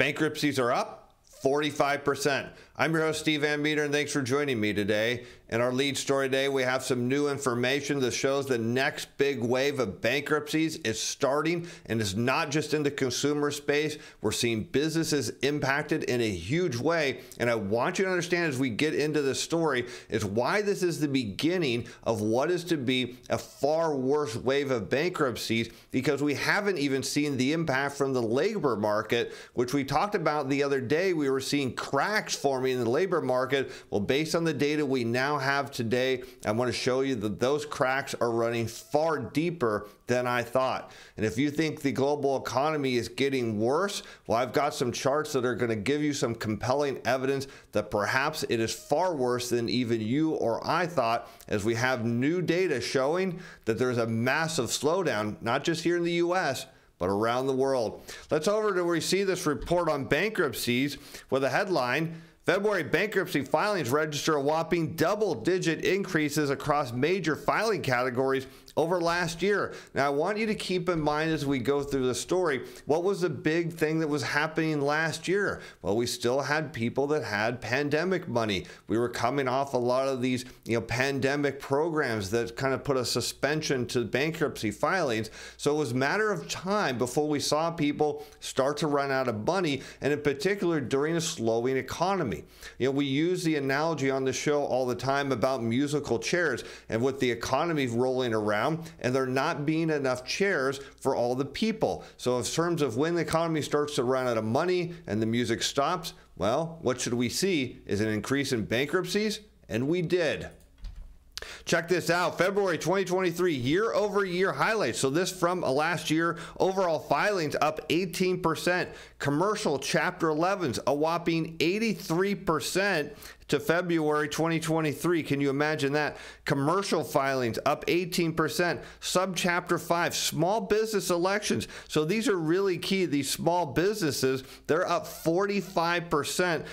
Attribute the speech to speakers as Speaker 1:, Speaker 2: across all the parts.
Speaker 1: Bankruptcies are up 45%. I'm your host, Steve Van Metre, and thanks for joining me today. In our lead story today, we have some new information that shows the next big wave of bankruptcies is starting, and it's not just in the consumer space. We're seeing businesses impacted in a huge way. And I want you to understand as we get into this story is why this is the beginning of what is to be a far worse wave of bankruptcies because we haven't even seen the impact from the labor market, which we talked about the other day. We were seeing cracks forming in the labor market. Well, based on the data we now have today, I want to show you that those cracks are running far deeper than I thought. And if you think the global economy is getting worse, well, I've got some charts that are going to give you some compelling evidence that perhaps it is far worse than even you or I thought, as we have new data showing that there's a massive slowdown, not just here in the US but around the world. Let's over to where we see this report on bankruptcies with a headline February bankruptcy filings register a whopping double digit increases across major filing categories over last year. Now, I want you to keep in mind as we go through the story what was the big thing that was happening last year? Well, we still had people that had pandemic money. We were coming off a lot of these, you know, pandemic programs that kind of put a suspension to bankruptcy filings. So it was a matter of time before we saw people start to run out of money, and in particular during a slowing economy. You know, we use the analogy on the show all the time about musical chairs, and with the economy rolling around and there not being enough chairs for all the people. So, in terms of when the economy starts to run out of money and the music stops, well, what should we see is an increase in bankruptcies? And we did. Check this out February 2023 year over year highlights. So, this from last year, overall filings up 18%. Commercial chapter 11s, a whopping 83% to February 2023. Can you imagine that? Commercial filings up 18%. Subchapter 5, small business elections. So these are really key. These small businesses, they're up 45%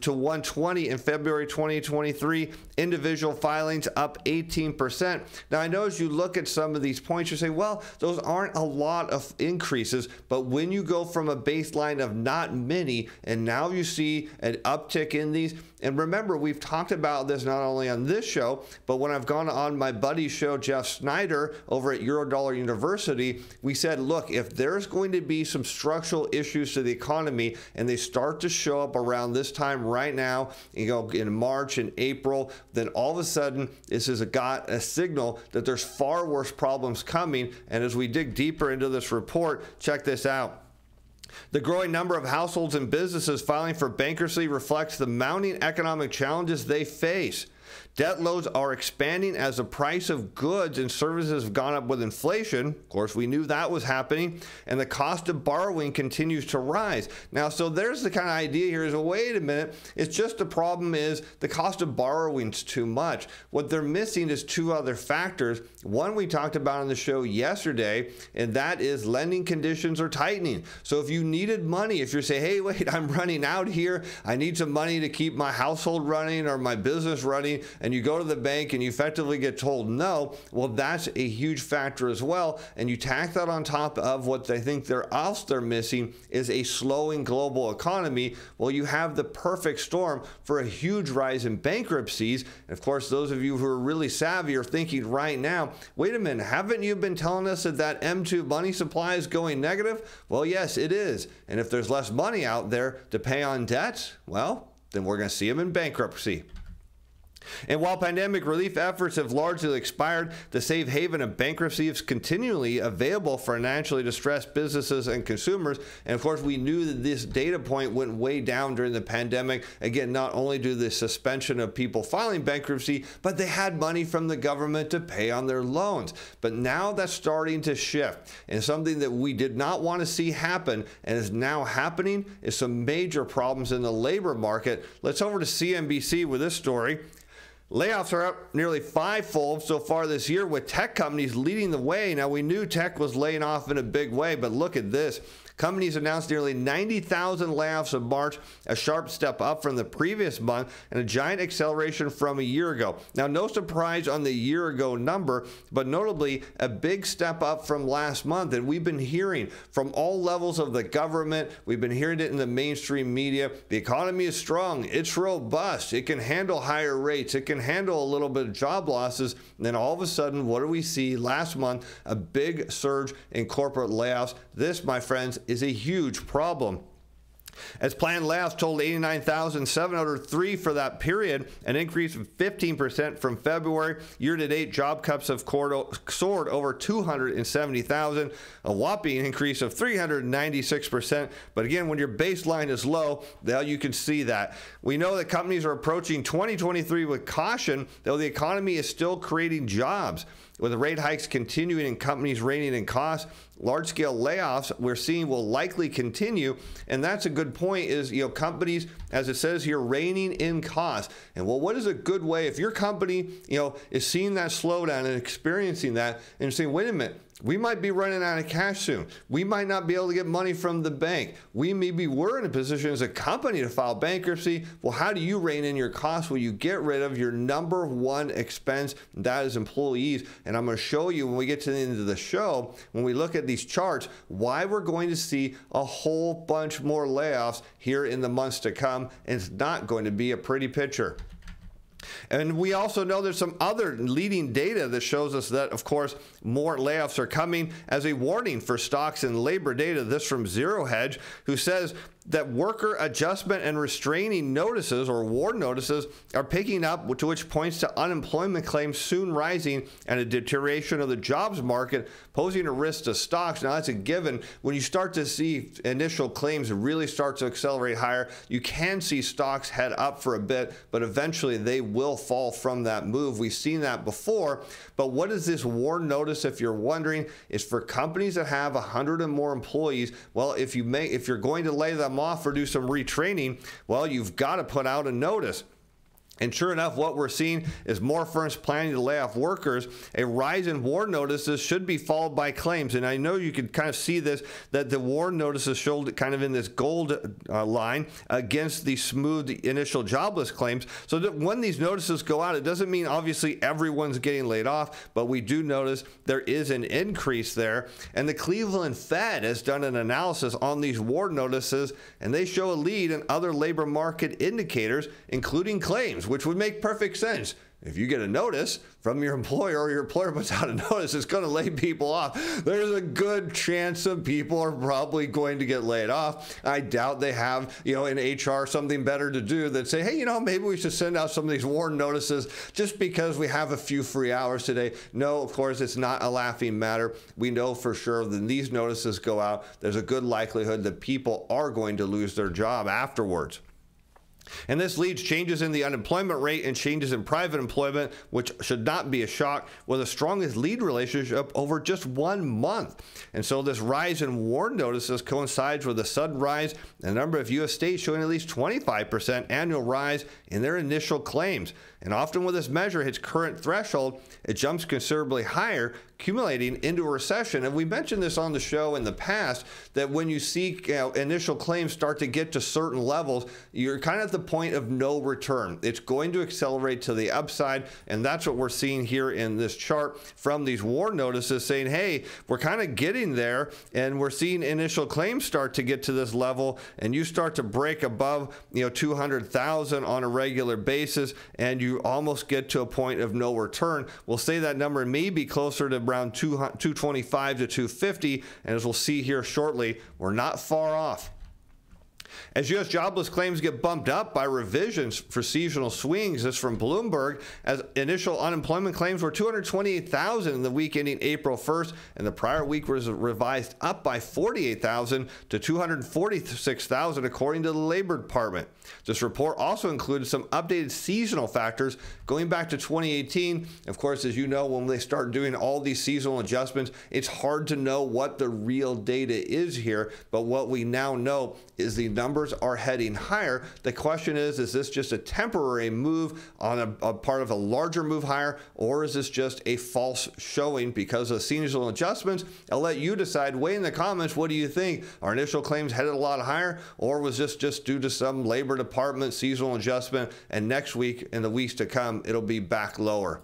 Speaker 1: to 120 in February 2023. Individual filings up 18%. Now, I know as you look at some of these points, you say, well, those aren't a lot of increases. But when you go from a baseline of not many, and now you see an uptick in these, and remember, we've talked about this not only on this show, but when I've gone on my buddy's show, Jeff Snider, over at Eurodollar University, we said, look, if there's going to be some structural issues to the economy and they start to show up around this time right now, you know, in March and April, then all of a sudden this has got a signal that there's far worse problems coming. And as we dig deeper into this report, check this out. The growing number of households and businesses filing for bankruptcy reflects the mounting economic challenges they face. Debt loads are expanding as the price of goods and services have gone up with inflation. Of course, we knew that was happening, and the cost of borrowing continues to rise. Now, so there's the kind of idea here is, well, wait a minute, it's just the problem is the cost of borrowing is too much. What they're missing is two other factors. One we talked about on the show yesterday, and that is lending conditions are tightening. So if you needed money, if you're saying, hey, wait, I'm running out here, I need some money to keep my household running or my business running, and you go to the bank and you effectively get told no, well, that's a huge factor as well. And you tack that on top of what they think they're else they're missing is a slowing global economy. Well, you have the perfect storm for a huge rise in bankruptcies. And of course, those of you who are really savvy are thinking right now, wait a minute, haven't you been telling us that that M2 money supply is going negative? Well, yes, it is. And if there's less money out there to pay on debts, well, then we're going to see them in bankruptcy. And while pandemic relief efforts have largely expired, the safe haven of bankruptcy is continually available for financially distressed businesses and consumers. And of course, we knew that this data point went way down during the pandemic. Again, not only due to the suspension of people filing bankruptcy, but they had money from the government to pay on their loans. But now that's starting to shift. And something that we did not want to see happen and is now happening is some major problems in the labor market. Let's over to CNBC with this story. Layoffs are up nearly fivefold so far this year, with tech companies leading the way. Now, we knew tech was laying off in a big way, but look at this. Companies announced nearly 90,000 layoffs in March, a sharp step up from the previous month and a giant acceleration from a year ago. Now, no surprise on the year ago number, but notably a big step up from last month. And we've been hearing from all levels of the government, we've been hearing it in the mainstream media. The economy is strong, it's robust, it can handle higher rates, it can handle a little bit of job losses. And then all of a sudden, what do we see last month? A big surge in corporate layoffs. This, my friends, is a huge problem. As planned layoffs totaled 89,703 for that period, an increase of 15% from February. Year to date, job cuts have soared over 270,000, a whopping increase of 396%. But again, when your baseline is low, now you can see that. We know that companies are approaching 2023 with caution, though the economy is still creating jobs. With rate hikes continuing and companies reining in costs, large scale layoffs we're seeing will likely continue. And that's a good point is, you know, companies, as it says here, reining in costs. And well, what is a good way if your company, you know, is seeing that slowdown and experiencing that and saying, wait a minute, we might be running out of cash soon. We might not be able to get money from the bank. We maybe we're in a position as a company to file bankruptcy. Well, how do you rein in your costs? Well, you get rid of your number one expense, that is employees. And I'm going to show you when we get to the end of the show, when we look at these charts, why we're going to see a whole bunch more layoffs here in the months to come. And it's not going to be a pretty picture. And we also know there's some other leading data that shows us that, of course, more layoffs are coming as a warning for stocks and labor data. This from Zero Hedge, who says that worker adjustment and restraining notices or WARN notices are picking up, to which points to unemployment claims soon rising and a deterioration of the jobs market, posing a risk to stocks. Now, that's a given. When you start to see initial claims really start to accelerate higher, you can see stocks head up for a bit, but eventually they will fall from that move. We've seen that before. But what is this WARN notice, if you're wondering, is for companies that have 100 and more employees. Well, if you may, if you're going to lay them off or do some retraining, well, you've got to put out a notice. And sure enough, what we're seeing is more firms planning to lay off workers. A rise in WARN notices should be followed by claims. And I know you can kind of see this that the WARN notices showed kind of in this gold uh, line against the smooth initial jobless claims. So that when these notices go out, it doesn't mean obviously everyone's getting laid off, but we do notice there is an increase there. And the Cleveland Fed has done an analysis on these WARN notices, and they show a lead in other labor market indicators, including claims which would make perfect sense. If you get a notice from your employer or your employer puts out a notice, it's going to lay people off. There's a good chance some people are probably going to get laid off. I doubt they have, you know, in HR something better to do than say, hey, you know, maybe we should send out some of these WARN notices just because we have a few free hours today. No, of course, it's not a laughing matter. We know for sure that these notices go out, there's a good likelihood that people are going to lose their job afterwards. And this leads changes in the unemployment rate and changes in private employment, which should not be a shock, with the strongest lead relationship over just one month. And so this rise in WARN notices coincides with a sudden rise in the number of U.S. states showing at least 25% annual rise in their initial claims. And often when this measure hits current threshold, it jumps considerably higher, accumulating into a recession. And we mentioned this on the show in the past that when you see you know, initial claims start to get to certain levels, you're kind of at the point of no return. It's going to accelerate to the upside. And that's what we're seeing here in this chart from these WARN notices saying, hey, we're kind of getting there and we're seeing initial claims start to get to this level and you start to break above, you know, 200,000 on a regular basis and you you almost get to a point of no return. We'll say that number may be closer to around 225 to 250, and as we'll see here shortly, we're not far off. As U.S. jobless claims get bumped up by revisions for seasonal swings, this from Bloomberg, as initial unemployment claims were 228,000 in the week ending April 1st, and the prior week was revised up by 48,000 to 246,000, according to the Labor Department. This report also included some updated seasonal factors going back to 2018. Of course, as you know, when they start doing all these seasonal adjustments, it's hard to know what the real data is here, but what we now know is the numbers are heading higher. The question is is this just a temporary move on a, a part of a larger move higher, or is this just a false showing because of seasonal adjustments? I'll let you decide. Weigh in the comments. What do you think? Are initial claims headed a lot higher, or was this just due to some labor department seasonal adjustment? And next week and the weeks to come, it'll be back lower.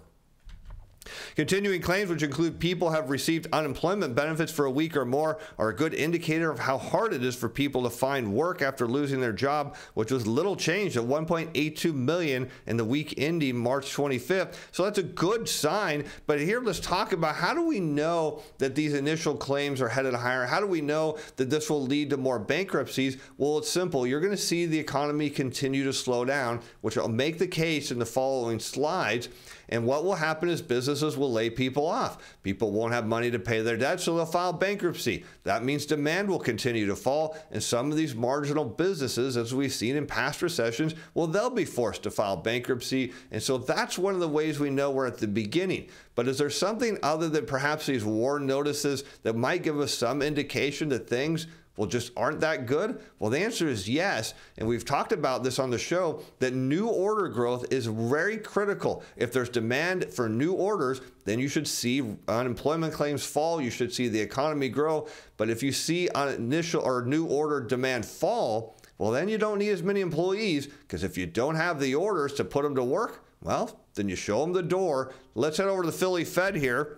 Speaker 1: Continuing claims, which include people have received unemployment benefits for a week or more, are a good indicator of how hard it is for people to find work after losing their job, which was little changed at 1.82 million in the week ending March 25th. So that's a good sign. But here, let's talk about how do we know that these initial claims are headed higher? How do we know that this will lead to more bankruptcies? Well, it's simple. You're going to see the economy continue to slow down, which will make the case in the following slides. And what will happen is businesses will lay people off. People won't have money to pay their debt, so they'll file bankruptcy. That means demand will continue to fall. And some of these marginal businesses, as we've seen in past recessions, well, they'll be forced to file bankruptcy. And so that's one of the ways we know we're at the beginning. But is there something other than perhaps these WARN notices that might give us some indication that things well, just aren't that good? Well, the answer is yes. And we've talked about this on the show that new order growth is very critical. If there's demand for new orders, then you should see unemployment claims fall. You should see the economy grow. But if you see initial or new order demand fall, well, then you don't need as many employees because if you don't have the orders to put them to work, well, then you show them the door. Let's head over to the Philly Fed here.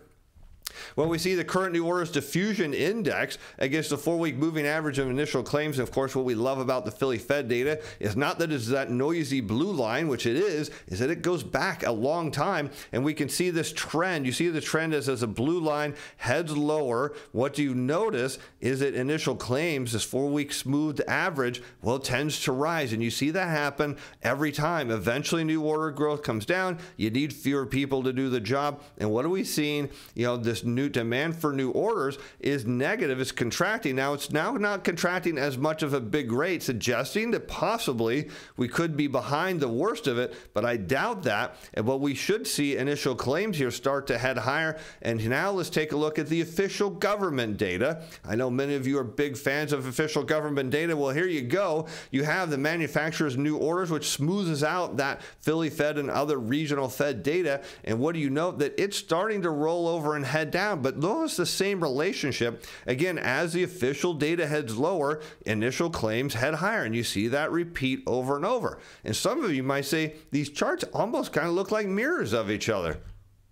Speaker 1: When we see the current new orders diffusion index against the four week moving average of initial claims, and of course, what we love about the Philly Fed data is not that it's that noisy blue line, which it is, is that it goes back a long time. And we can see this trend. You see the trend as, as a blue line heads lower. What do you notice is that initial claims, this four week smoothed average, well, tends to rise. And you see that happen every time. Eventually, new order growth comes down. You need fewer people to do the job. And what are we seeing? You know, this new demand for new orders is negative. It's contracting. Now, it's now not contracting as much of a big rate, suggesting that possibly we could be behind the worst of it, but I doubt that. And what we should see initial claims here start to head higher. And now let's take a look at the official government data. I know many of you are big fans of official government data. Well, here you go. You have the manufacturer's new orders, which smooths out that Philly Fed and other regional Fed data. And what do you note? That it's starting to roll over and head down. But notice the same relationship. Again, as the official data heads lower, initial claims head higher. And you see that repeat over and over. And some of you might say these charts almost kind of look like mirrors of each other.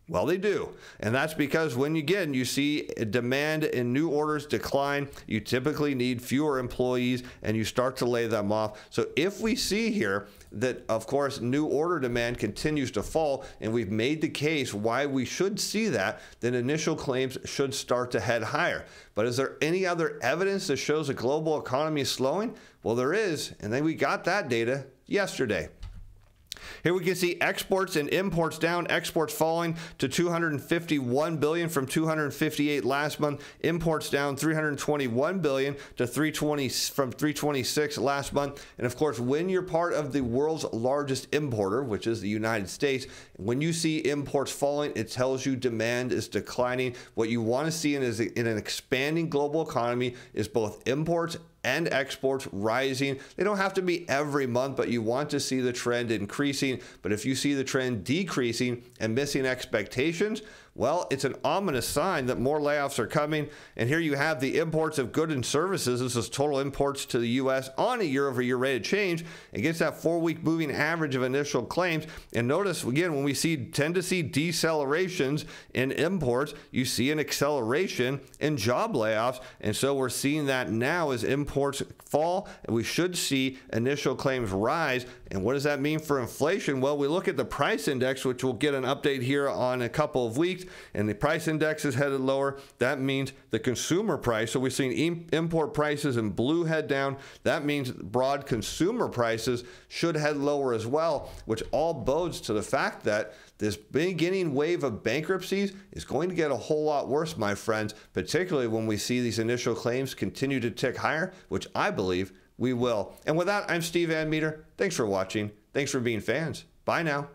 Speaker 1: Well, they do. And that's because when you again you see demand in new orders decline, you typically need fewer employees and you start to lay them off. So if we see here that of course new order demand continues to fall and we've made the case why we should see that, then initial claims should start to head higher. But is there any other evidence that shows the global economy is slowing? Well, there is, and then we got that data yesterday. Here we can see exports and imports down, exports falling to 251 billion from 258 last month, imports down 321 billion to 320 from 326 last month. And of course, when you're part of the world's largest importer, which is the United States, when you see imports falling, it tells you demand is declining. What you want to see in, is, in an expanding global economy is both imports and exports rising. They don't have to be every month, but you want to see the trend increasing. But if you see the trend decreasing and missing expectations, well, it's an ominous sign that more layoffs are coming. And here you have the imports of goods and services. This is total imports to the U.S. on a year over year rate of change against that four week moving average of initial claims. And notice again, when we see tend to see decelerations in imports, you see an acceleration in job layoffs. And so we're seeing that now as imports fall, and we should see initial claims rise. And what does that mean for inflation? Well, we look at the price index, which we'll get an update here on a couple of weeks and the price index is headed lower, that means the consumer price. So we've seen import prices in blue head down. That means broad consumer prices should head lower as well, which all bodes to the fact that this beginning wave of bankruptcies is going to get a whole lot worse, my friends, particularly when we see these initial claims continue to tick higher, which I believe we will. And with that, I'm Steve Van Metre. Thanks for watching. Thanks for being fans. Bye now.